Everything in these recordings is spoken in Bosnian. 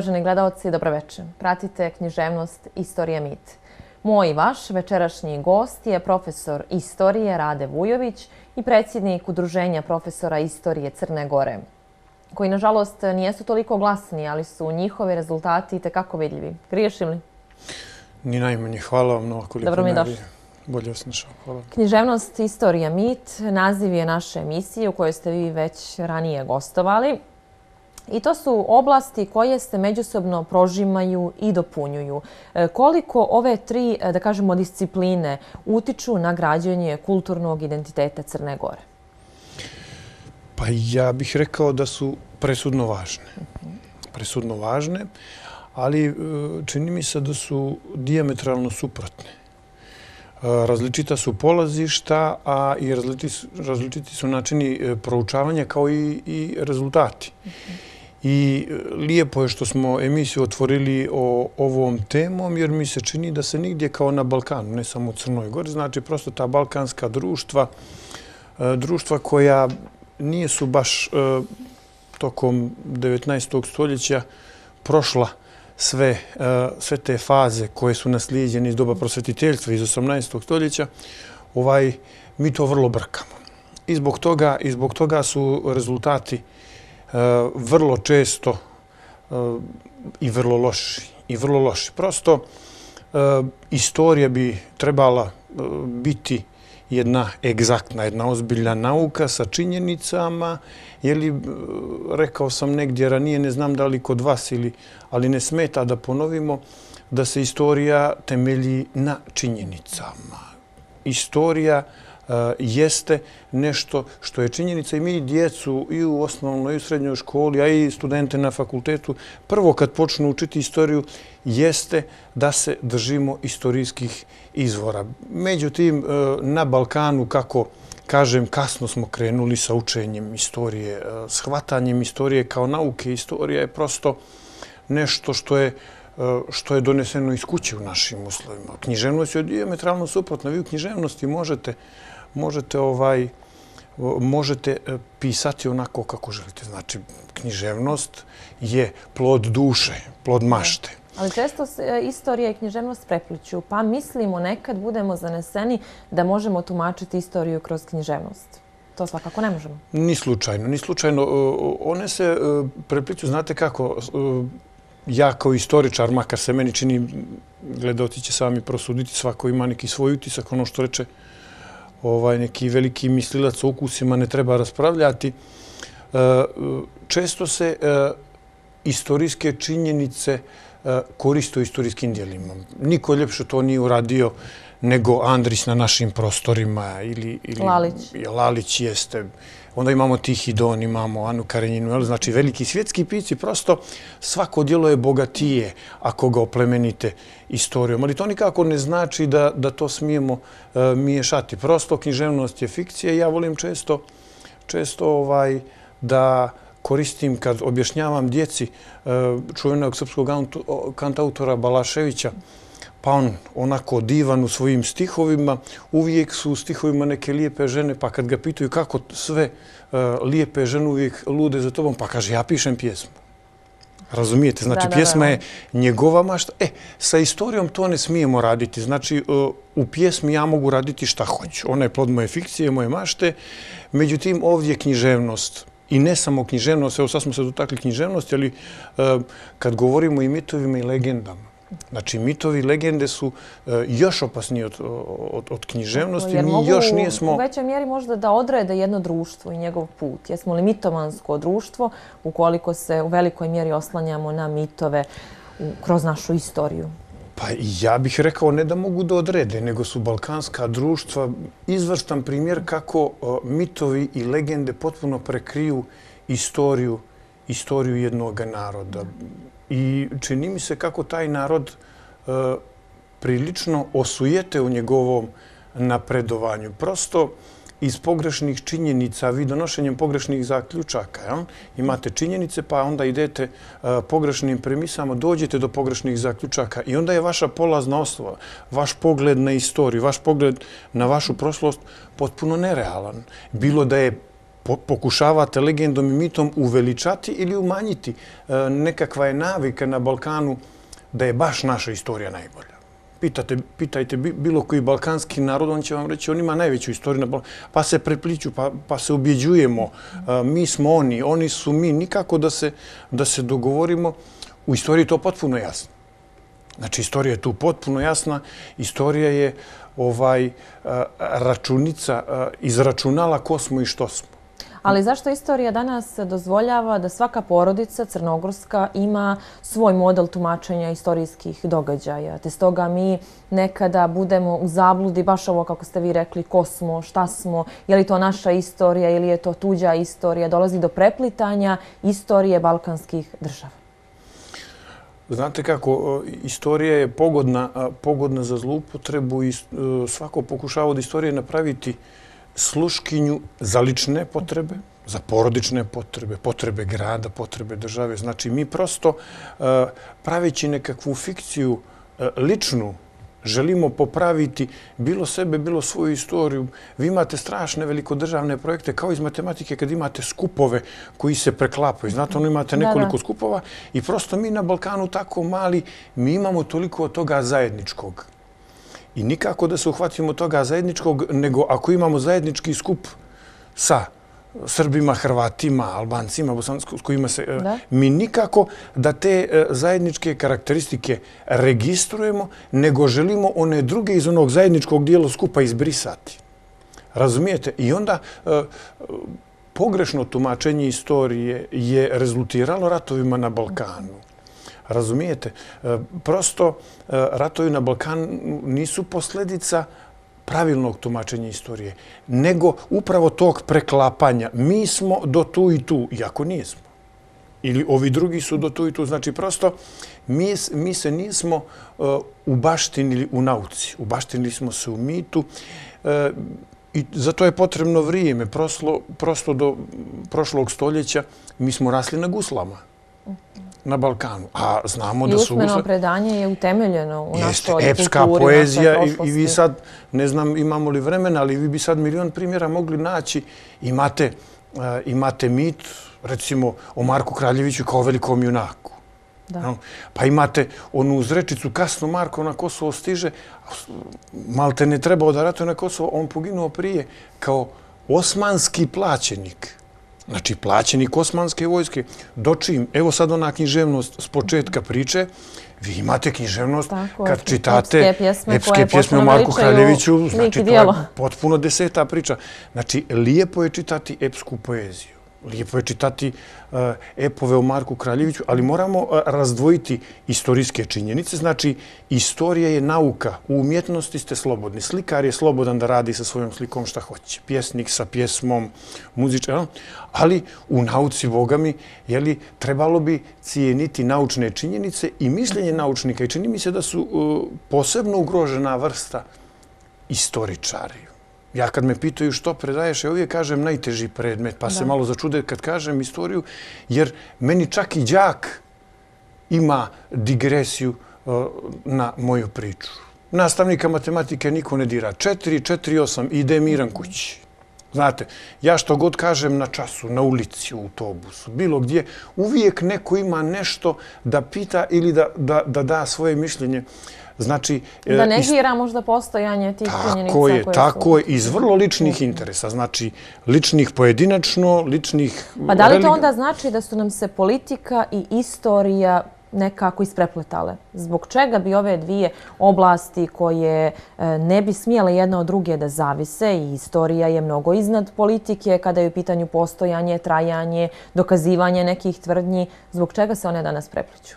Uvaženi gledalci, dobroveče. Pratite književnost Istorija mit. Moj i vaš večerašnji gost je profesor istorije Rade Vujović i predsjednik Udruženja profesora istorije Crne Gore, koji nažalost nijesu toliko glasni, ali su njihovi rezultati tekako vidljivi. Griješim li? Ni najmanje. Hvala vam mnogo koliko Dobro mi došli. Bolje vas našao. Hvala. Književnost Istorija mit naziv je naše emisije u kojoj ste vi već ranije gostovali. I to su oblasti koje se međusobno prožimaju i dopunjuju. E, koliko ove tri, e, da kažemo, discipline utiču na građanje kulturnog identiteta Crne Gore? Pa ja bih rekao da su presudno važne. Presudno važne, ali e, čini mi se da su diametralno suprotne. Različita su polazišta, a i različiti su načini proučavanja kao i rezultati. I e, lijepo je što smo emisiju otvorili o ovom temom, jer mi se čini da se nigdje kao na Balkanu, ne samo u Crnoj Gori, znači prosto ta balkanska društva, e, društva koja nije su baš e, tokom 19. stoljeća prošla sve te faze koje su naslijeđene iz doba prosvetiteljstva iz 18. stoljeća, ovaj, mi to vrlo brkamo. I zbog toga su rezultati Eh, vrlo često eh, i vrlo loši. I vrlo loši. Prosto, eh, istorija bi trebala biti jedna egzaktna, jedna ozbiljna nauka sa činjenicama, jer rekao sam negdje ranije, ne znam da li kod vas ili, ali ne smeta da ponovimo, da se istorija temelji na činjenicama. Istorija jeste nešto što je činjenica i mi djecu i u osnovnoj i u srednjoj školi, a i studente na fakultetu, prvo kad počnu učiti istoriju, jeste da se držimo istorijskih izvora. Međutim, e, na Balkanu, kako kažem, kasno smo krenuli sa učenjem istorije, e, shvatanjem istorije kao nauke. Istorija je prosto nešto što je e, što je doneseno iz kuće u našim uslovima. Književnost je diametralno suprotna. Vi u književnosti možete možete ovaj možete e, pisati onako kako želite. Znači, književnost je plod duše, plod mašte. Ali često se e, istorija i književnost prepliču, pa mislimo nekad budemo zaneseni da možemo tumačiti istoriju kroz književnost. To svakako ne možemo. Ni slučajno, ni slučajno. One se e, prepliču, znate kako, ja kao istoričar, makar se meni čini, gledalci će sami prosuditi, svako ima neki svoj utisak, ono što reče ovaj, neki veliki mislilac o ukusima ne treba raspravljati. E, često se e, istorijske činjenice e, koriste u istorijskim dijelima. Niko ljepše to nije uradio nego Andris na našim prostorima ili Lalić. Lalić jeste onda imamo Tihidon, imamo Anu Karenjinu, znači veliki svjetski pici, prosto svako djelo je bogatije ako ga oplemenite istorijom. Ali to nikako ne znači da, da to smijemo uh, miješati. Prosto književnost je fikcija i ja volim često, često ovaj, da koristim kad objašnjavam djeci e, čuvenog srpskog kantautora Balaševića, pa on onako divan u svojim stihovima, uvijek su u stihovima neke lijepe žene, pa kad ga pitaju kako sve e, lijepe žene uvijek lude za tobom, pa kaže ja pišem pjesmu. Razumijete? Znači, pjesma je njegova mašta. E, sa istorijom to ne smijemo raditi. Znači, e, u pjesmi ja mogu raditi šta hoću. Ona je plod moje fikcije, moje mašte. Međutim, ovdje je književnost. I ne samo književnost, evo sad smo se dotakli književnosti, ali e, kad govorimo i mitovima i legendama, Znači, mitovi legende su e, još opasniji od, od, od književnosti. Jer Mi mogu još u većoj mjeri možda da odrede jedno društvo i njegov put. Jesmo li mitomansko društvo ukoliko se u velikoj mjeri oslanjamo na mitove kroz našu istoriju? Pa ja bih rekao ne da mogu da odrede, nego su balkanska društva izvrstan primjer kako mitovi i legende potpuno prekriju istoriju istoriju jednog naroda. I čini mi se kako taj narod e, prilično osujete u njegovom napredovanju. Prosto iz pogrešnih činjenica, vi donošenjem pogrešnih zaključaka, ja? imate činjenice pa onda idete e, pogrešnim premisama, dođete do pogrešnih zaključaka i onda je vaša polazna osnova, vaš pogled na istoriju, vaš pogled na vašu proslost potpuno nerealan. Bilo da je pokušavate legendom i mitom uveličati ili umanjiti. E, nekakva je navika na Balkanu da je baš naša istorija najbolja. Pitate, pitajte bilo koji balkanski narod, on će vam reći on ima najveću istoriju na Balkanu. Pa se prepliću, pa, pa se objeđujemo. E, mi smo oni, oni su mi. Nikako da se, da se dogovorimo. U istoriji to potpuno jasno. Znači, istorija je tu potpuno jasna. Istorija je ovaj e, računica e, izračunala ko smo i što smo. Ali zašto istorija danas dozvoljava da svaka porodica crnogorska ima svoj model tumačenja istorijskih događaja? Te stoga mi nekada budemo u zabludi, baš ovo kako ste vi rekli, ko smo, šta smo, je li to naša istorija ili je to tuđa istorija, dolazi do preplitanja istorije balkanskih država? Znate kako, e, istorija je pogodna, pogodna za zlupotrebu i e, svako pokušava od istorije napraviti sluškinju za lične potrebe, za porodične potrebe, potrebe grada, potrebe države. Znači, mi prosto e, praveći nekakvu fikciju e, ličnu, želimo popraviti bilo sebe, bilo svoju istoriju. Vi imate strašne velikodržavne projekte, kao iz matematike, kad imate skupove koji se preklapaju. Znate, ono imate nekoliko skupova i prosto mi na Balkanu tako mali, mi imamo toliko od toga zajedničkog. I nikako da se uhvatimo toga zajedničkog, nego ako imamo zajednički skup sa Srbima, Hrvatima, Albancima, s kojima se... E, mi nikako da te e, zajedničke karakteristike registrujemo, nego želimo one druge iz onog zajedničkog dijela skupa izbrisati. Razumijete? I onda e, pogrešno tumačenje istorije je rezultiralo ratovima na Balkanu. Razumijete? E, prosto e, ratovi na Balkanu nisu posledica pravilnog tumačenja istorije, nego upravo tog preklapanja. Mi smo do tu i tu, iako nismo. Ili ovi drugi su do tu i tu. Znači, prosto, mi, mi se nismo uh, ubaštinili u nauci. Ubaštinili smo se u mitu. Uh, I zato je potrebno vrijeme. Proslo, prosto do prošlog stoljeća mi smo rasli na guslama na Balkanu. A znamo da su... I usmeno predanje je utemeljeno u našoj kulturi. Jeste, epska poezija i vi sad, ne znam imamo li vremena, ali vi bi sad milion primjera mogli naći. Imate, eh, imate mit, recimo, o Marku Kraljeviću kao velikom junaku. Da. Pa imate onu uzrečicu, kasno Marko na Kosovo stiže, malte ne trebao da ratuje na Kosovo, on poginuo prije kao osmanski plaćenik. Znači, plaćeni kosmanske vojske. Dočim, evo sad ona književnost s početka priče, vi imate književnost kad čitate epske pjesme o Marku Kraljeviću, znači to je potpuno deseta priča. Znači, lijepo je čitati epsku poeziju lijepo je čitati eh, epove o Marku Kraljeviću, ali moramo e, razdvojiti istorijske činjenice. Znači, istorija je nauka. U umjetnosti ste slobodni. Slikar je slobodan da radi sa svojom slikom šta hoće. Pjesnik sa pjesmom, muzičar. Ali u nauci, Boga mi, trebalo bi cijeniti naučne činjenice i mišljenje naučnika. I čini mi se da su e, posebno ugrožena vrsta istoričari Ja kad me pitaju što predaješ, ja uvijek kažem najteži predmet, pa se malo začude kad kažem istoriju, jer meni čak i džak ima digresiju uh, na moju priču. Nastavnika matematike niko ne dira. 4, 4, 8, ide miran kući. Znate, ja što god kažem na času, na ulici, u autobusu, bilo gdje, uvijek neko ima nešto da pita ili da da, da, da svoje mišljenje. Znači, da e, negira možda postojanje tih činjenica koje su... Tako je, iz vrlo ličnih interesa. Znači, ličnih pojedinačno, ličnih... Pa da li to onda znači da su nam se politika i istorija nekako isprepletale? Zbog čega bi ove dvije oblasti koje e, ne bi smijele jedna od druge da zavise i istorija je mnogo iznad politike kada je u pitanju postojanje, trajanje, dokazivanje nekih tvrdnji, zbog čega se one danas prepliću?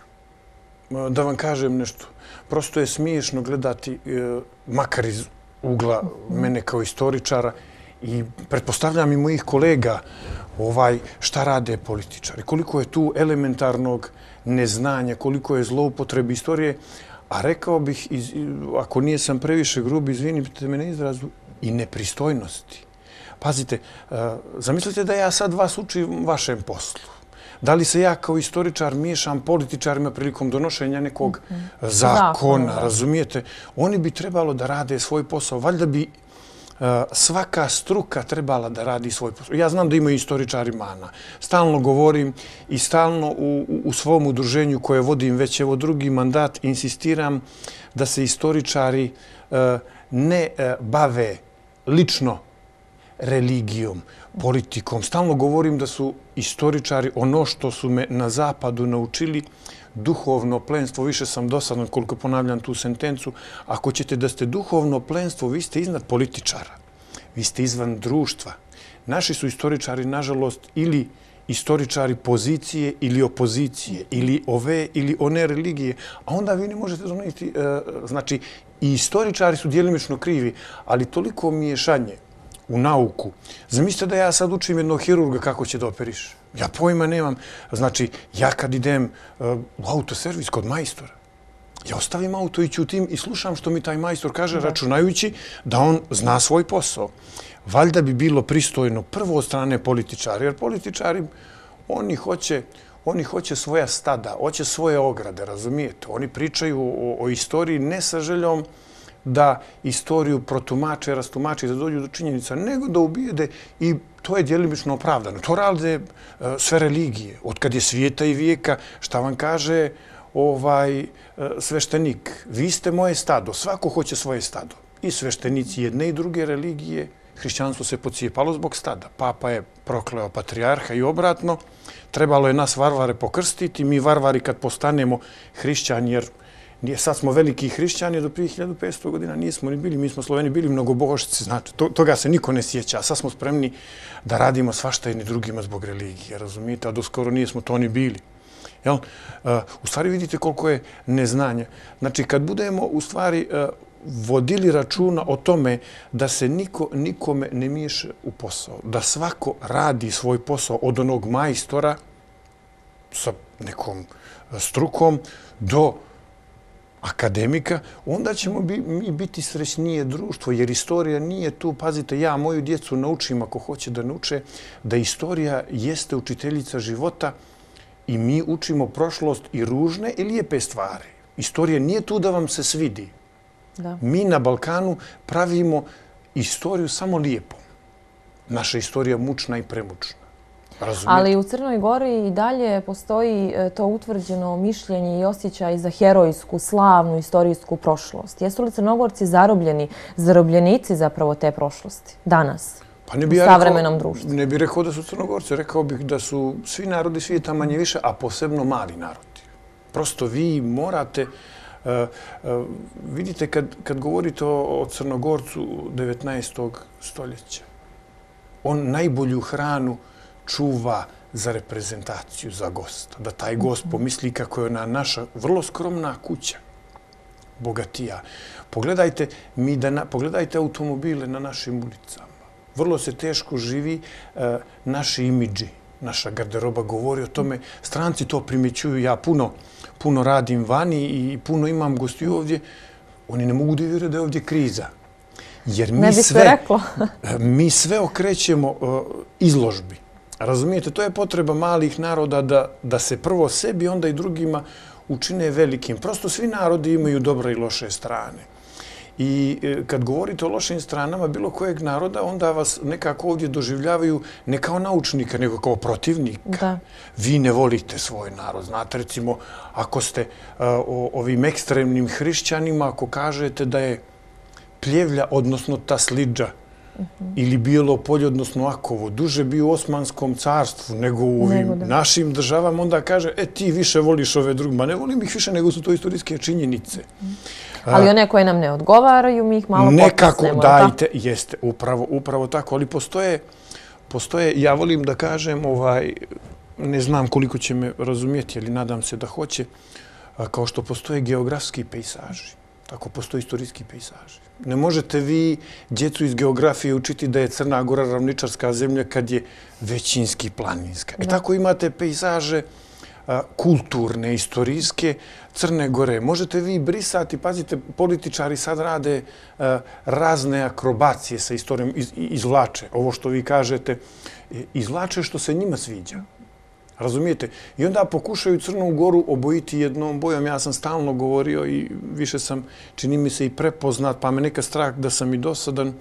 Da vam kažem nešto prosto je smiješno gledati, e, makar iz ugla mene kao istoričara i pretpostavljam i mojih kolega ovaj šta rade političari. Koliko je tu elementarnog neznanja, koliko je zloupotrebi istorije, a rekao bih, iz, ako nije sam previše grubi, izvinite me na izrazu, i nepristojnosti. Pazite, uh, zamislite da ja sad vas učim vašem poslu. Da li se ja kao istoričar miješam političarima prilikom donošenja nekog zakona, razumijete? Oni bi trebalo da rade svoj posao. Valjda bi Eh, svaka struka trebala da radi svoj posao. Ja znam da imaju istoričari mana. Stalno govorim i stalno u, u svom udruženju koje vodim već evo drugi mandat insistiram da se istoričari eh, ne eh, bave lično religijom, politikom. Stalno govorim da su istoričari ono što su me na zapadu naučili duhovno plenstvo, više sam dosadan koliko ponavljam tu sentencu, ako ćete da ste duhovno plenstvo, vi ste iznad političara, vi ste izvan društva. Naši su istoričari, nažalost, ili istoričari pozicije ili opozicije, ili ove ili one religije, a onda vi ne možete donijeti, e, znači, i istoričari su dijelimično krivi, ali toliko miješanje u nauku. Zamislite da ja sad učim jednog hirurga kako će da operiš. Ja pojma nemam. Znači, ja kad idem uh, u autoservis kod majstora, ja ostavim auto i ćutim i slušam što mi taj majstor kaže, računajući da on zna svoj posao. Valjda bi bilo pristojno prvo od strane političari, jer političari, oni hoće, oni hoće svoja stada, hoće svoje ograde, razumijete? Oni pričaju o, o istoriji ne sa željom da istoriju protumače, rastumače i da dođu do činjenica, nego da ubijede i to je djelimično opravdano. To rade e, sve religije. Od kad je svijeta i vijeka, šta vam kaže ovaj e, sveštenik? Vi ste moje stado. Svako hoće svoje stado. I sveštenici jedne i druge religije. Hrišćanstvo se pocijepalo zbog stada. Papa je prokleo patrijarha i obratno. Trebalo je nas varvare pokrstiti. Mi varvari kad postanemo hrišćani, jer Nije, sad smo veliki hrišćani, do prije 1500 godina nismo ni bili, mi smo Sloveni bili mnogobošci, znači, to, toga se niko ne sjeća, a sad smo spremni da radimo svašta jedni drugima zbog religije, razumijete, a do skoro nismo to ni bili. Jel? Uh, u stvari vidite koliko je neznanje. Znači, kad budemo u stvari uh, vodili računa o tome da se niko nikome ne miješe u posao, da svako radi svoj posao od onog majstora sa nekom e, strukom do akademika, onda ćemo bi, mi biti srećnije društvo, jer istorija nije tu, pazite, ja moju djecu naučim, ako hoće da nauče, da istorija jeste učiteljica života i mi učimo prošlost i ružne i lijepe stvari. Istorija nije tu da vam se svidi. Da. Mi na Balkanu pravimo istoriju samo lijepom. Naša istorija mučna i premučna. Ali u Crnoj Gori i dalje postoji e, to utvrđeno mišljenje i osjećaj za herojsku, slavnu, istorijsku prošlost. Jesu li Crnogorci zarobljeni, zarobljenici zapravo te prošlosti danas? Pa ne bi ja savremenom društvu. Ne bih rekao da su Crnogorci, rekao bih da su svi narodi svijeta manje više, a posebno mali narodi. Prosto vi morate, uh, uh, vidite kad, kad govorite o, o Crnogorcu 19. stoljeća, on najbolju hranu uh, čuva za reprezentaciju, za gosta. Da taj gost pomisli kako je ona naša vrlo skromna kuća, bogatija. Pogledajte, mi da na, pogledajte automobile na našim ulicama. Vrlo se teško živi e, naši imidži, naša garderoba govori o tome. Stranci to primjećuju. Ja puno, puno radim vani i puno imam gostiju ovdje. Oni ne mogu da vjeruju da je ovdje kriza. Jer mi ne bi sve, mi sve okrećemo uh, izložbi. Razumijete, to je potreba malih naroda da, da se prvo sebi, onda i drugima učine velikim. Prosto svi narodi imaju dobre i loše strane. I e, kad govorite o lošim stranama bilo kojeg naroda, onda vas nekako ovdje doživljavaju ne kao naučnika, nego kao protivnika. Da. Vi ne volite svoj narod. Znate, recimo, ako ste uh, o, ovim ekstremnim hrišćanima, ako kažete da je pljevlja, odnosno ta sliđa, ili bilo polje, odnosno Akovo, duže bio u Osmanskom carstvu nego u ovim našim državama, onda kaže, e, ti više voliš ove druge. Ma ne volim ih više, nego su to istorijske činjenice. Ali one koje nam ne odgovaraju, mi ih malo Nekako dajte, jeste, upravo, upravo tako, ali postoje, postoje, ja volim da kažem, ovaj, ne znam koliko će me razumijeti, ali nadam se da hoće, kao što postoje geografski pejsaži, tako postoje istorijski pejsaži. Ne možete vi djecu iz geografije učiti da je Crna Gora ravničarska zemlja kad je većinski planinska. E tako imate pejzaže kulturne, istorijske Crne Gore. Možete vi brisati, pazite, političari sad rade razne akrobacije sa istorijom, izvlače. Ovo što vi kažete, izvlače što se njima sviđa. Razumijete? I onda pokušaju Crnu Goru obojiti jednom bojom. Ja sam stalno govorio i više sam, čini mi se, i prepoznat, pa me neka strah da sam i dosadan.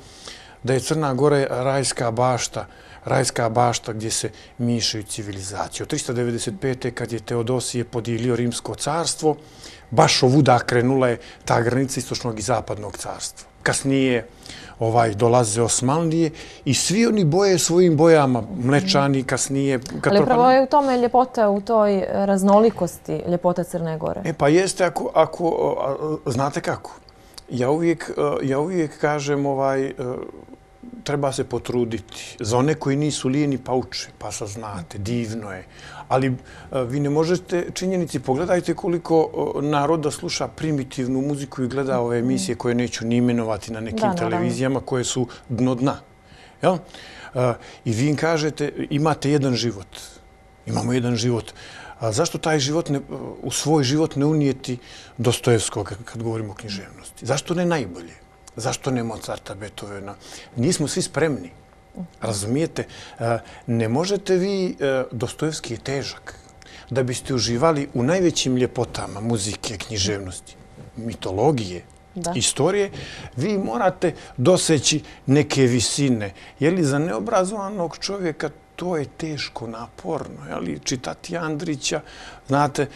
da je Crna Gora rajska bašta, rajska bašta gdje se mišaju civilizacije. Od 395. kad je Teodosije podijelio Rimsko carstvo, baš ovuda krenula je ta granica istočnog i zapadnog carstva. Kasnije ovaj dolaze Osmanlije i svi oni boje svojim bojama, mlečani kasnije. Kad Ali pravo je u tome ljepota, u toj raznolikosti ljepota Crne Gore. E pa jeste ako, ako znate kako. Ja uvijek, ja uvijek kažem ovaj, treba se potruditi. Za one koji nisu lijeni pa uče, pa saznate, divno je. Ali e, vi ne možete činjenici, pogledajte koliko naroda sluša primitivnu muziku i gleda ove emisije koje neću ni imenovati na nekim televizijama koje su dno dna. Jel? E, I vi im kažete, imate jedan život. Imamo jedan život. A zašto taj život ne, u svoj život ne unijeti Dostojevskog kad govorimo o književnosti? Zašto ne najbolje? Zašto ne Mozarta, Beethovena? Nismo svi spremni. Razumijete? E, ne možete vi, e, Dostojevski je težak, da biste uživali u najvećim ljepotama muzike, književnosti, mitologije, istorije, vi morate doseći neke visine. Je li za neobrazovanog čovjeka to je teško, naporno? Je li čitati Andrića, znate, e,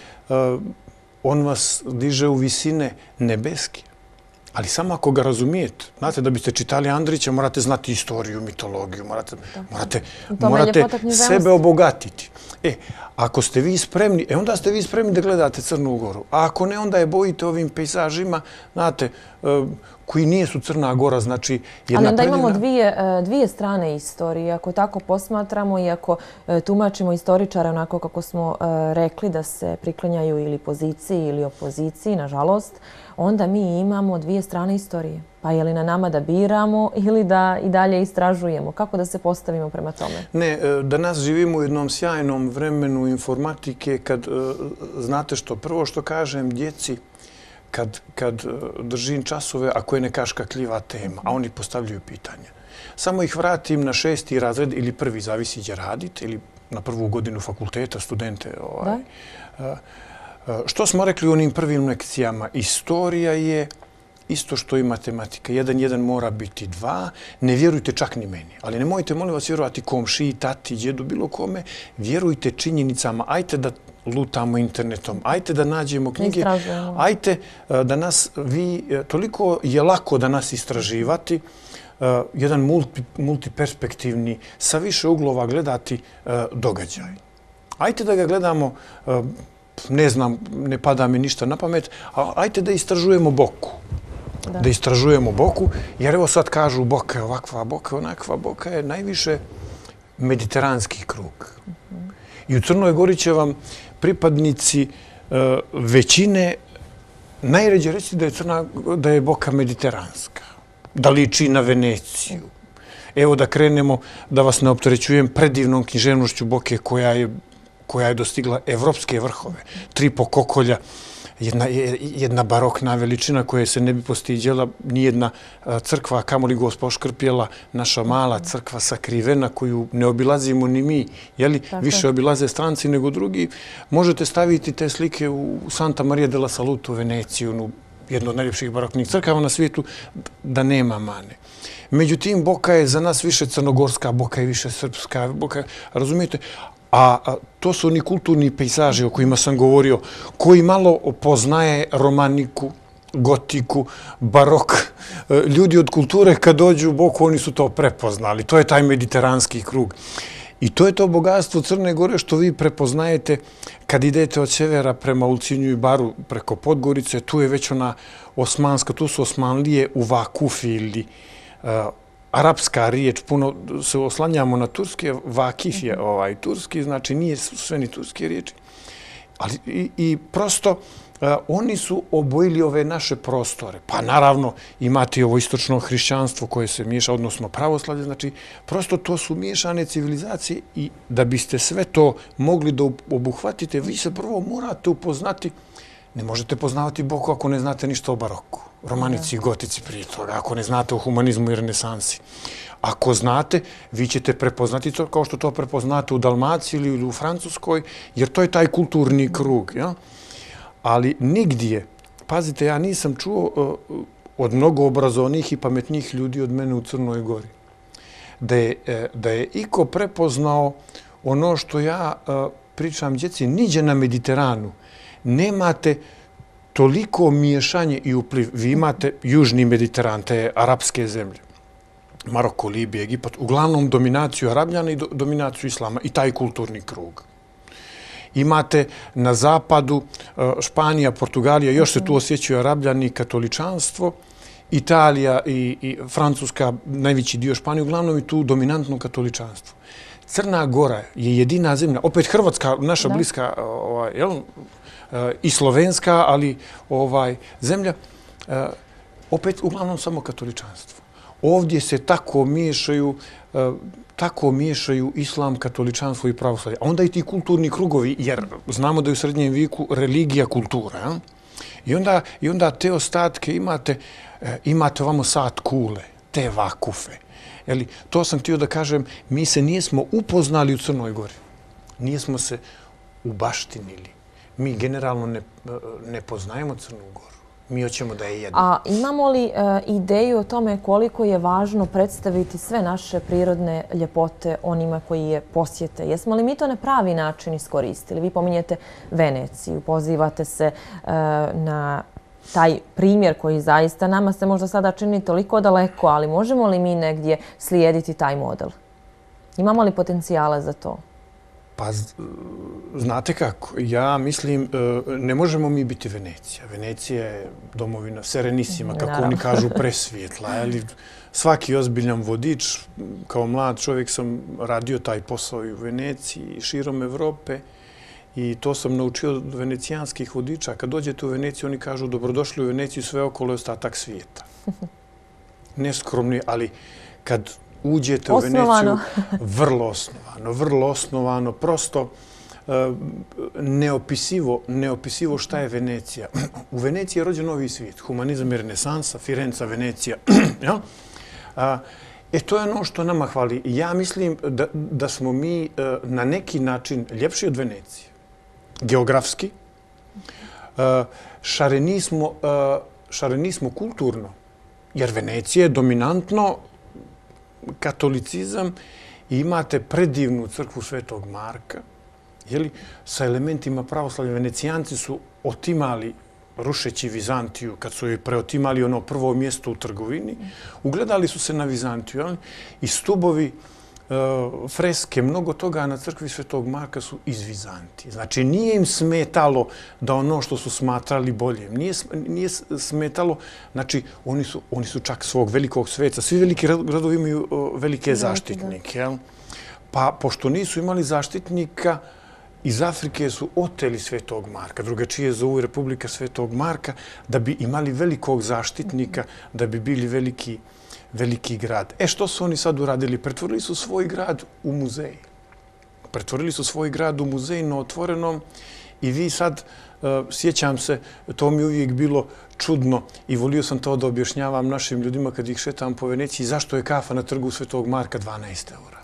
on vas diže u visine nebeske. Ali samo ako ga razumijete, znate, da biste čitali Andrića, morate znati istoriju, mitologiju, morate, morate, morate sebe obogatiti. E, ako ste vi spremni, e onda ste vi spremni da gledate Crnu Goru. A ako ne, onda je bojite ovim pejzažima, znate, koji nije su Crna Gora, znači jedna Ali onda imamo dvije, e, dvije strane istorije. Ako tako posmatramo i ako e, tumačimo istoričara onako kako smo rekli da se priklanjaju ili poziciji ili opoziciji, nažalost, onda mi imamo dvije strane istorije. Pa je li na nama da biramo ili da i dalje istražujemo? Kako da se postavimo prema tome? Ne, e, da nas živimo u jednom sjajnom vremenu informatike kad, e, znate što, prvo što kažem djeci, kad, kad e, držim časove, ako je neka škakljiva tema, a oni postavljaju pitanje, samo ih vratim na šesti razred ili prvi, zavisi gdje radite, ili na prvu godinu fakulteta, studente. Ovaj, da? Što smo rekli u onim prvim lekcijama? Istorija je isto što i matematika. Jedan, jedan mora biti dva. Ne vjerujte čak ni meni. Ali nemojte, molim vas, vjerovati komši, tati, djedu, bilo kome. Vjerujte činjenicama. Ajte da lutamo internetom. Ajte da nađemo knjige. Ajte e, da nas vi... E, toliko je lako da nas istraživati. E, jedan multi, multiperspektivni, sa više uglova gledati događaj. Ajte da ga gledamo ne znam, ne pada mi ništa na pamet, a ajte da istražujemo boku. Da. istražujemo boku, jer evo sad kažu boka je ovakva, boka je onakva, boka je najviše mediteranski krug. I u Crnoj Gori će vam pripadnici e, većine najređe reći da je, crna, da je boka mediteranska, da liči na Veneciju. Evo da krenemo, da vas ne opterećujem predivnom književnošću boke koja je koja je dostigla evropske vrhove. Tri pokokolja, jedna, jedna barokna veličina koja se ne bi postiđela nijedna crkva, kamo li gospa oškrpjela, naša mala crkva sakrivena koju ne obilazimo ni mi, jeli, više obilaze stranci nego drugi. Možete staviti te slike u Santa Maria della Salute u Veneciju, jednu od najljepših baroknih crkava na svijetu, da nema mane. Međutim, Boka je za nas više crnogorska, Boka je više srpska, Boka, razumijete? A to su oni kulturni pejzaži o kojima sam govorio, koji malo poznaje romaniku, gotiku, barok. E, ljudi od kulture kad dođu u Boku, oni su to prepoznali. To je taj mediteranski krug. I to je to bogatstvo Crne Gore što vi prepoznajete kad idete od severa prema Ulcinju i Baru preko Podgorice. Tu je već ona osmanska, tu su osmanlije u Vakufi uh, e, arapska riječ, puno se oslanjamo na turske, vakif je ovaj, turski, znači nije sve ni turske riječi. Ali i, i prosto uh, oni su obojili ove naše prostore. Pa naravno imate ovo istočno hrišćanstvo koje se miješa, odnosno pravoslavlje, znači prosto to su miješane civilizacije i da biste sve to mogli da obuhvatite, vi se prvo morate upoznati Ne možete poznavati Boku ako ne znate ništa o baroku, romanici i gotici prije toga, ako ne znate o humanizmu i renesansi. Ako znate, vi ćete prepoznati to kao što to prepoznate u Dalmaciji ili u Francuskoj, jer to je taj kulturni krug. Ja? Ali nigdje, pazite, ja nisam čuo uh, od mnogo obrazovnih i pametnih ljudi od mene u Crnoj Gori. da je, e, da je iko prepoznao ono što ja uh, pričam djeci, niđe na Mediteranu nemate toliko miješanje i upliv. Vi imate južni Mediteran, te arapske zemlje. Maroko, Libije, Egipat, uglavnom dominaciju Arabljana i dominaciju Islama i taj kulturni krug. Imate na zapadu e, Španija, Portugalija, još se tu osjećaju Arabljani i katoličanstvo, Italija i, i Francuska, najveći dio Španije, uglavnom i tu dominantno katoličanstvo. Crna Gora je jedina zemlja, opet Hrvatska, naša bliska, ovaj, jel, Eh, i slovenska, ali ovaj zemlja, eh, opet uglavnom samo katoličanstvo. Ovdje se tako miješaju, eh, tako miješaju islam, katoličanstvo i pravoslavlje. A onda i ti kulturni krugovi, jer znamo da je u srednjem viku religija kultura. Ja? I, onda, I onda te ostatke imate, imate ovamo sat kule, te vakufe. Jeli, to sam htio da kažem, mi se nijesmo upoznali u Crnoj Gori. Nijesmo se ubaštinili. Mi generalno ne, ne poznajemo Crnu Goru. Mi hoćemo da je jedno. A imamo li e, ideju o tome koliko je važno predstaviti sve naše prirodne ljepote onima koji je posjete? Jesmo li mi to na pravi način iskoristili? Vi pominjete Veneciju, pozivate se e, na taj primjer koji zaista nama se možda sada čini toliko daleko, ali možemo li mi negdje slijediti taj model? Imamo li potencijale za to? Pa, znate kako, ja mislim, e, ne možemo mi biti Venecija. Venecija je domovina Serenisima, kako oni kažu, presvijetla. Svaki ozbiljan vodič, kao mlad čovjek sam radio taj posao i u Veneciji, širom Evrope. I to sam naučio od venecijanskih vodiča. Kad dođete u Veneciju, oni kažu dobrodošli u Veneciju, sve okolo je ostatak svijeta. Neskromni, ali kad uđete u Veneciju, vrlo osnovano, vrlo osnovano, prosto eh, neopisivo, neopisivo šta je Venecija. U Veneciji je rođen novi svijet, humanizam i renesansa, Firenca, Venecija. E, to je ono što nama hvali. Ja mislim da, da smo mi eh, na neki način ljepši od Venecije geografski, e, šareni smo, e, šareni smo kulturno, jer Venecija je dominantno katolicizam i imate predivnu crkvu Svetog Marka, jeli, sa elementima pravoslavlja. Venecijanci su otimali rušeći Vizantiju, kad su joj preotimali ono prvo mjesto u trgovini, ugledali su se na Vizantiju jeli, i stubovi freske, mnogo toga na crkvi Svetog Marka su iz Vizantije. Znači, nije im smetalo da ono što su smatrali bolje. Nije, nije smetalo, znači, oni su, oni su čak svog velikog sveca. Svi veliki gradovi imaju velike zaštitnike. Jel? Pa, pošto nisu imali zaštitnika, iz Afrike su oteli Svetog Marka, drugačije zovu Republika Svetog Marka, da bi imali velikog zaštitnika, da bi bili veliki veliki grad. E što su oni sad uradili? Pretvorili su svoj grad u muzej. Pretvorili su svoj grad u muzej na otvorenom i vi sad, uh, sjećam se, to mi uvijek bilo čudno i volio sam to da objašnjavam našim ljudima kad ih šetam po Veneciji, zašto je kafa na trgu Svetog Marka 12 eura.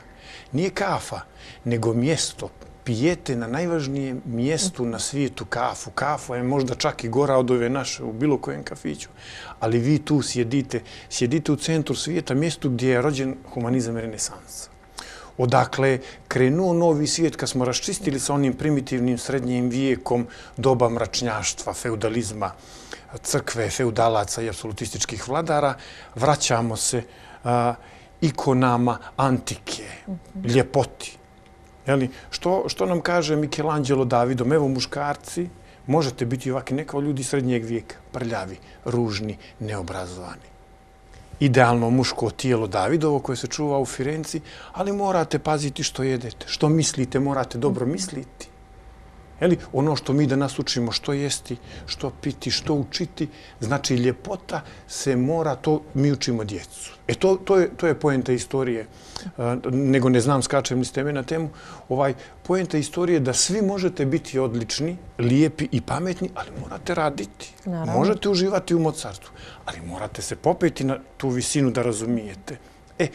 Nije kafa, nego mjesto, pijete na najvažnijem mjestu na svijetu kafu. Kafa je možda čak i gora od ove naše u bilo kojem kafiću. Ali vi tu sjedite, sjedite u centru svijeta, mjestu gdje je rođen humanizam i renesansa. Odakle krenuo novi svijet kad smo raščistili sa onim primitivnim srednjim vijekom doba mračnjaštva, feudalizma, crkve, feudalaca i absolutističkih vladara, vraćamo se a, ikonama antike, ljepoti, Jeli, što, što nam kaže Michelangelo Davidom? Evo muškarci, možete biti ovakvi nekao ljudi srednjeg vijeka, prljavi, ružni, neobrazovani. Idealno muško tijelo Davidovo koje se čuva u Firenci, ali morate paziti što jedete, što mislite, morate dobro misliti. Jeli, ono što mi danas učimo, što jesti, što piti, što učiti, znači ljepota se mora, to mi učimo djecu. E to, to, je, to je poenta istorije, nego ne znam, skačem li ste me na temu, ovaj, poenta istorije da svi možete biti odlični, lijepi i pametni, ali morate raditi. Naravno. Možete uživati u Mozartu, ali morate se popeti na tu visinu da razumijete. E,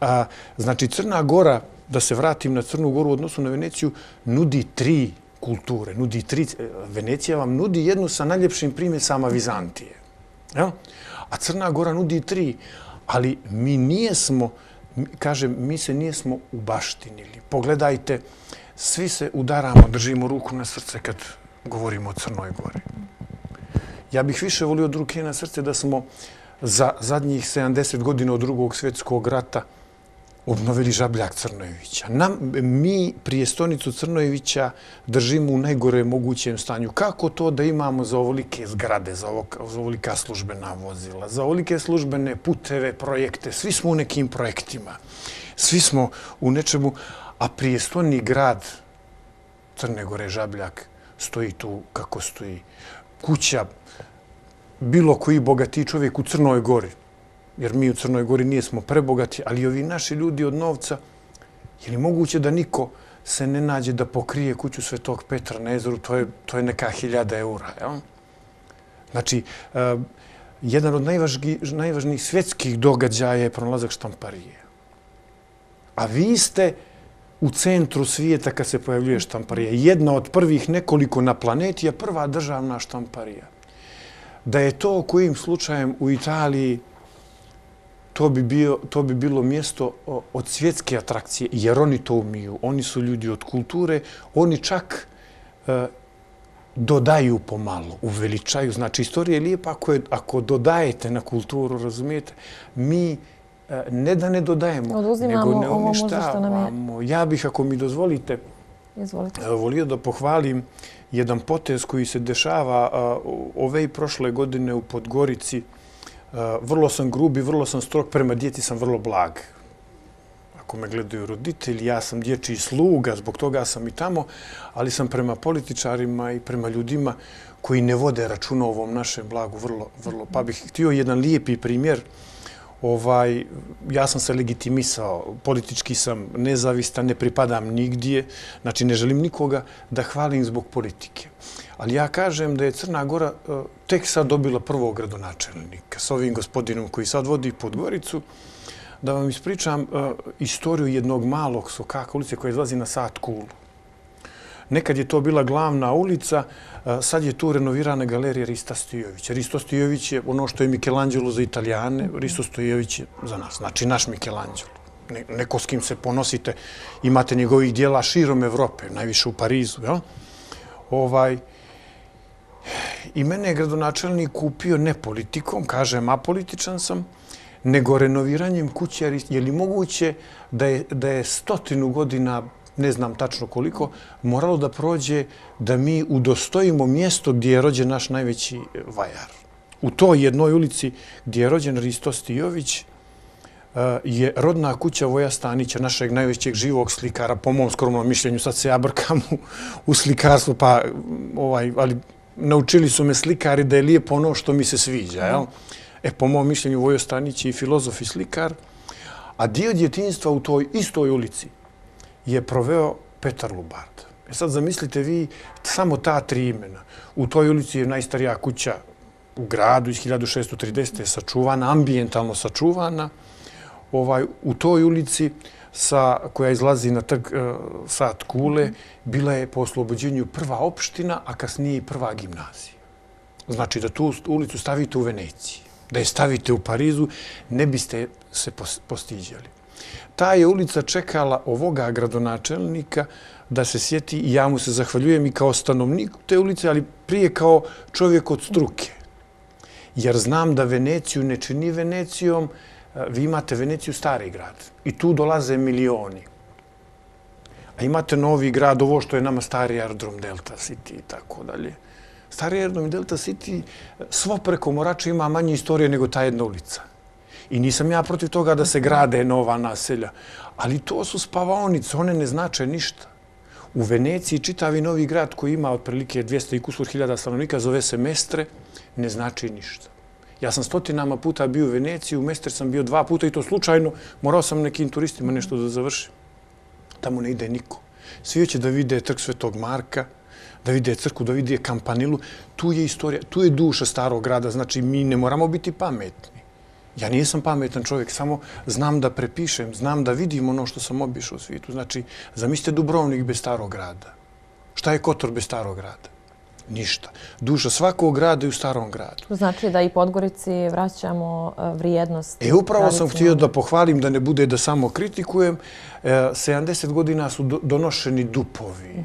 a, znači Crna Gora, da se vratim na Crnu Goru u odnosu na Veneciju, nudi tri kulture, nudi tri, Venecija vam nudi jednu sa najljepšim primjesama Vizantije. Ja? A Crna Gora nudi tri, ali mi nijesmo kažem, mi se nijesmo ubaštinili. Pogledajte, svi se udaramo, držimo ruku na srce kad govorimo o Crnoj Gori. Ja bih više volio od ruke na srce da smo za zadnjih 70 godina od drugog svjetskog rata obnovili žabljak Crnojevića. Nam, mi prijestonicu Crnojevića držimo u najgore mogućem stanju. Kako to da imamo za ovolike zgrade, za, ovo, za ovolika službena vozila, za ovolike službene puteve, projekte? Svi smo u nekim projektima. Svi smo u nečemu, a prijestoni grad Crne Gore žabljak stoji tu kako stoji. Kuća bilo koji bogati čovjek u Crnoj Gori, jer mi u Crnoj Gori nijesmo prebogati, ali ovi naši ljudi od novca, je li moguće da niko se ne nađe da pokrije kuću Svetog Petra na jezeru, to je, to je neka hiljada eura. Ja? Znači, uh, jedan od najvažgi, najvažnijih svjetskih događaja je pronalazak štamparije. A vi ste u centru svijeta kad se pojavljuje štamparija. Jedna od prvih nekoliko na planeti je prva državna štamparija da je to kojim slučajem u Italiji to bi, bio, to bi bilo mjesto od svjetske atrakcije, jer oni to umiju. Oni su ljudi od kulture, oni čak e, dodaju pomalo, uveličaju. Znači, istorija je lijepa ako, je, ako dodajete na kulturu, razumijete, mi e, ne da ne dodajemo, Oduzimamo nego ne je... Ja bih, ako mi dozvolite, Izvolite. volio da pohvalim jedan potez koji se dešava ove i prošle godine u Podgorici. Eh, vrlo sam grubi, vrlo sam strok, prema djeti sam vrlo blag. Ako me gledaju roditelji, ja sam dječji sluga, zbog toga sam i tamo, ali sam prema političarima i prema ljudima koji ne vode računa o ovom našem blagu vrlo, vrlo. Pa bih htio jedan lijepi primjer ovaj, ja sam se legitimisao, politički sam nezavistan, ne pripadam nigdje, znači ne želim nikoga da hvalim zbog politike. Ali ja kažem da je Crna Gora e, tek sad dobila prvog gradonačelnika s ovim gospodinom koji sad vodi Podgoricu, da vam ispričam e, istoriju jednog malog sokaka ulice koja izlazi na Sat Kulu. Nekad je to bila glavna ulica, e, sad je tu renovirana galerija Rista Stijovića. Risto Stijović je ono što je Michelangelo za italijane, Risto Stijović je za nas, znači naš Michelangelo. Neko s kim se ponosite, imate njegovih dijela širom Evrope, najviše u Parizu. Jel? Ovaj, I mene je gradonačelnik kupio ne politikom, kažem apolitičan sam, nego renoviranjem kuće. Je li moguće da je, da je stotinu godina ne znam tačno koliko, moralo da prođe da mi udostojimo mjesto gdje je rođen naš najveći vajar. U toj jednoj ulici gdje je rođen Risto Stijović e, je rodna kuća Voja Stanića, našeg najvećeg živog slikara, po mom skromnom mišljenju, sad se ja brkam u slikarstvu, pa ovaj, ali naučili su me slikari da je lijepo ono što mi se sviđa. Jel? E, po mom mišljenju, Vojo Stanić je i filozof i slikar, a dio djetinstva u toj istoj ulici je proveo Petar Lubard. E sad zamislite vi samo ta tri imena. U toj ulici je najstarija kuća u gradu iz 1630. je sačuvana, ambijentalno sačuvana. Ovaj, u toj ulici sa, koja izlazi na trg e, Sat Kule, bila je po oslobođenju prva opština, a kasnije i prva gimnazija. Znači da tu ulicu stavite u Veneciji, da je stavite u Parizu, ne biste se postiđali ta je ulica čekala ovoga gradonačelnika da se sjeti i ja mu se zahvaljujem i kao stanovnik te ulice, ali prije kao čovjek od struke. Jer znam da Veneciju ne čini Venecijom, Eh, vi imate Veneciju stari grad i tu dolaze milioni. A imate novi grad, ovo što je nama stari aerodrom Delta City i tako dalje. Stari aerodrom Delta City, eh, svo preko Morača ima manje istorije nego ta jedna ulica. I nisam ja protiv toga da se grade nova naselja. Ali to su spavaonice, one ne znače ništa. U Veneciji čitavi novi grad koji ima otprilike 200 i kusur hiljada stanovnika, zove se Mestre, ne znači ništa. Ja sam stotinama puta bio u Veneciji, u Mester sam bio dva puta i to slučajno, morao sam nekim turistima nešto da završim. Tamo ne ide niko. Svi će da vide trg Svetog Marka, da vide crku, da vide kampanilu. Tu je istorija, tu je duša starog grada, znači mi ne moramo biti pametni. Ja nisam pametan čovjek, samo znam da prepišem, znam da vidim ono što sam obišao u svijetu. Znači, zamislite Dubrovnik bez starog grada. Šta je Kotor bez starog grada? Ništa. Duša svakog grada je u starom gradu. Znači da i Podgorici vraćamo e, vrijednost. E, upravo sam htio da pohvalim, da ne bude da samo kritikujem. 70 e, godina su donošeni dupovi,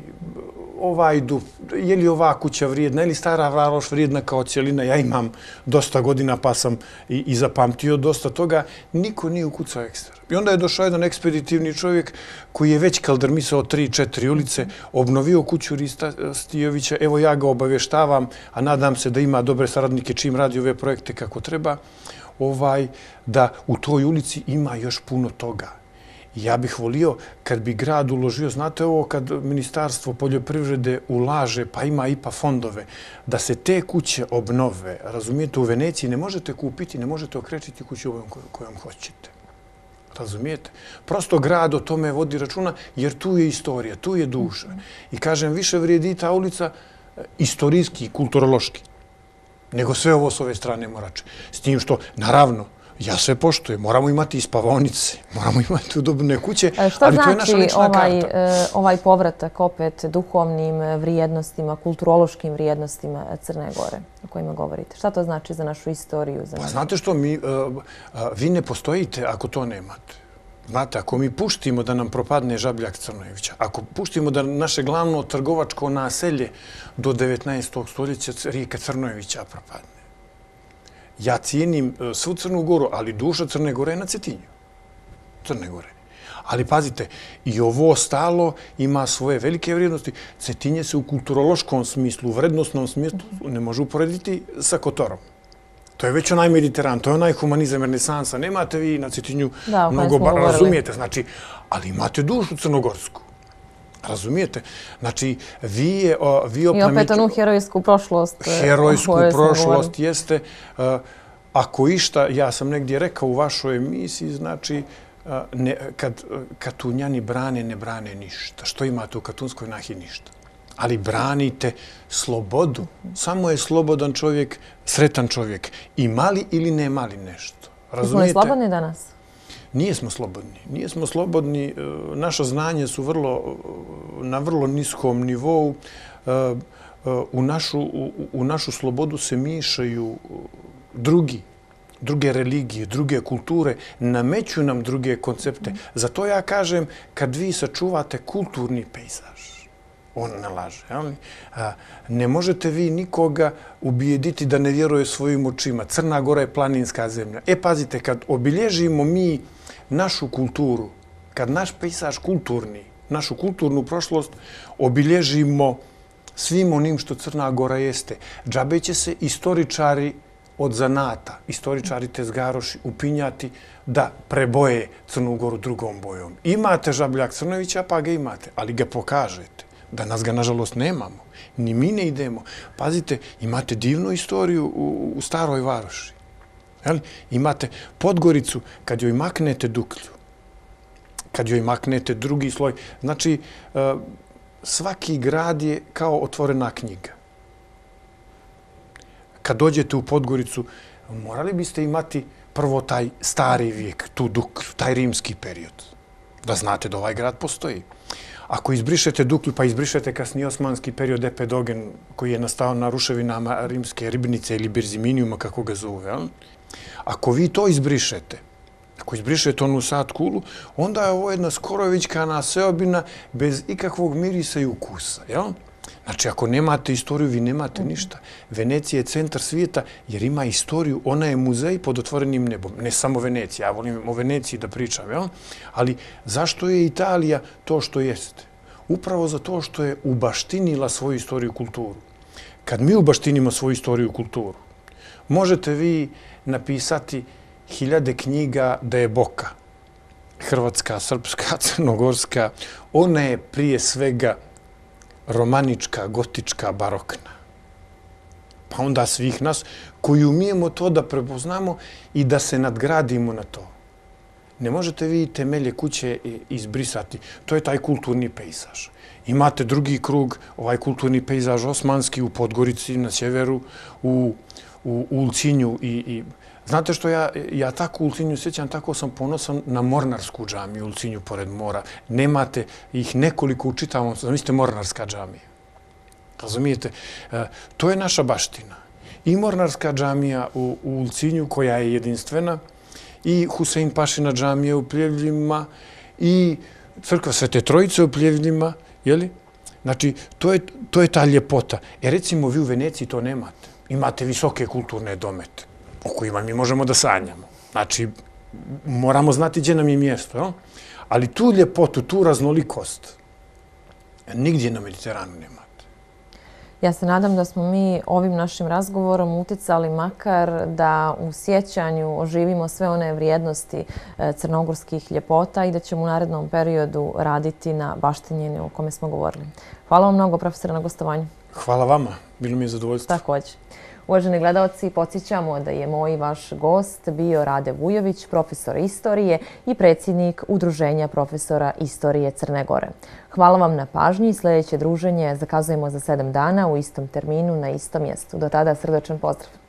ovaj dup, je li ova kuća vrijedna, je li stara varoš vrijedna kao cijelina, ja imam dosta godina pa sam i, i zapamtio dosta toga, niko nije ukucao ekstra. I onda je došao jedan ekspeditivni čovjek koji je već kaldermisao tri, četiri ulice, obnovio kuću Rista Stijovića, evo ja ga obavještavam, a nadam se da ima dobre saradnike čim radi ove projekte kako treba, ovaj, da u toj ulici ima još puno toga. Ja bih volio kad bi grad uložio, znate ovo kad ministarstvo poljoprivrede ulaže, pa ima IPA fondove, da se te kuće obnove. Razumijete, u Veneciji ne možete kupiti, ne možete okrećiti kuću kojom hoćete. Razumijete? Prosto grad o tome vodi računa jer tu je istorija, tu je duša. I kažem, više vrijedi ta ulica e, istorijski i kulturološki nego sve ovo s ove strane morače. S tim što, naravno, Ja sve poštujem. Moramo imati ispavonice, moramo imati udobne kuće, e, ali to je naša lična ovaj, karta. E, ovaj povratak opet duhovnim vrijednostima, kulturološkim vrijednostima Crne Gore o kojima govorite? Šta to znači za našu istoriju? Za pa znate što, mi, uh, vi ne postojite ako to nemate. Znate, ako mi puštimo da nam propadne Žabljak Crnojevića, ako puštimo da naše glavno trgovačko naselje do 19. stoljeća rijeka Crnojevića propadne, ja cijenim e, svu Crnu Goru, ali duša Crne Gore je na Cetinju. Crne Gore. Ali pazite, i ovo stalo ima svoje velike vrijednosti. Cetinje se u kulturološkom smislu, u vrednostnom smislu ne može uporediti sa Kotorom. To je već onaj mediteran, to je onaj humanizam renesansa. Nemate vi na Cetinju mnogo, razumijete, znači, ali imate dušu crnogorsku. Razumijete? Znači, vi je... Vi I opet onu herojsku prošlost. E, herojsku prošlost jeste... E, ako išta, ja sam negdje rekao u vašoj emisiji, znači, e, ne, kad katunjani brane, ne brane ništa. Što imate u katunskoj nahi? Ništa. Ali branite slobodu. Samo je slobodan čovjek, sretan čovjek. I mali ili ne mali nešto. Razumijete? Smo slobodni danas? Nijesmo slobodni. Nijesmo slobodni. E, naša znanje su vrlo, e, na vrlo niskom nivou. E, u našu, u, našu slobodu se mišaju drugi, druge religije, druge kulture, nameću nam druge koncepte. Zato ja kažem, kad vi sačuvate kulturni pejzaž, on ne laže. Ne možete vi nikoga ubijediti da ne vjeruje svojim očima. Crna Gora je planinska zemlja. E, pazite, kad obilježimo mi našu kulturu, kad naš pejsaž kulturni, našu kulturnu prošlost obilježimo svim onim što Crna Gora jeste, džabe će se istoričari od zanata, istoričari tezgaroši, upinjati da preboje Crnu Goru drugom bojom. Imate žabljak Crnovića, pa ga imate, ali ga pokažete. Da nas ga, nažalost, nemamo. Ni mi ne idemo. Pazite, imate divnu istoriju u, u staroj varoši. Jel? Imate Podgoricu, kad joj maknete duklju, kad joj maknete drugi sloj, znači e, svaki grad je kao otvorena knjiga. Kad dođete u Podgoricu, morali biste imati prvo taj stari vijek, tu duklju, taj rimski period, da znate da ovaj grad postoji. Ako izbrišete duklju, pa izbrišete kasni osmanski period epedogen koji je nastao na ruševinama rimske ribnice ili birziminijuma, kako ga zove, ali? Ako vi to izbrišete, ako izbrišete onu sad kulu, onda je ovo jedna skorovićkana seobina bez ikakvog mirisa i ukusa. Jel? Znači, ako nemate istoriju, vi nemate mhm. ništa. Venecija je centar svijeta jer ima istoriju. Ona je muzej pod otvorenim nebom. Ne samo Venecija, ja volim o Veneciji da pričam. Jel? Ali zašto je Italija to što jeste? Upravo za to što je ubaštinila svoju istoriju i kulturu. Kad mi ubaštinimo svoju istoriju i kulturu, možete vi napisati hiljade knjiga da je Boka. Hrvatska, srpska, crnogorska. Ona je prije svega romanička, gotička, barokna. Pa onda svih nas koji umijemo to da prepoznamo i da se nadgradimo na to. Ne možete vi temelje kuće izbrisati. To je taj kulturni pejzaž. Imate drugi krug, ovaj kulturni pejzaž osmanski u Podgorici, na sjeveru, u u Ulcinju i, i Znate što ja, ja tako u Ulcinju sjećam, tako sam ponosan na Mornarsku džamiju u Ulcinju pored mora. Nemate ih nekoliko u čitavom, zamislite Mornarska džamija. Razumijete? E, to je naša baština. I Mornarska džamija u, u Ulcinju, koja je jedinstvena, i Husein Pašina džamija u Pljevljima, i crkva Svete Trojice u Pljevljima, jeli? Znači, to je, to je ta ljepota. E, recimo, vi u Veneciji to nemate. Imate visoke kulturne domete, o kojima mi možemo da sanjamo. Znači, moramo znati gdje nam je mjesto. Jo? Ali tu ljepotu, tu raznolikost, nigdje na Mediteranu nemate. Ja se nadam da smo mi ovim našim razgovorom uticali makar da u sjećanju oživimo sve one vrijednosti e, crnogorskih ljepota i da ćemo u narednom periodu raditi na baštinjenju o kome smo govorili. Hvala vam mnogo, profesora, na gostovanju. Hvala vama. Bilo mi je zadovoljstvo. Također. Uvaženi gledalci, podsjećamo da je moj vaš gost bio Rade Vujović, profesor istorije i predsjednik Udruženja profesora istorije Crne Gore. Hvala vam na pažnji. Sljedeće druženje zakazujemo za sedam dana u istom terminu na istom mjestu. Do tada srdačan pozdrav.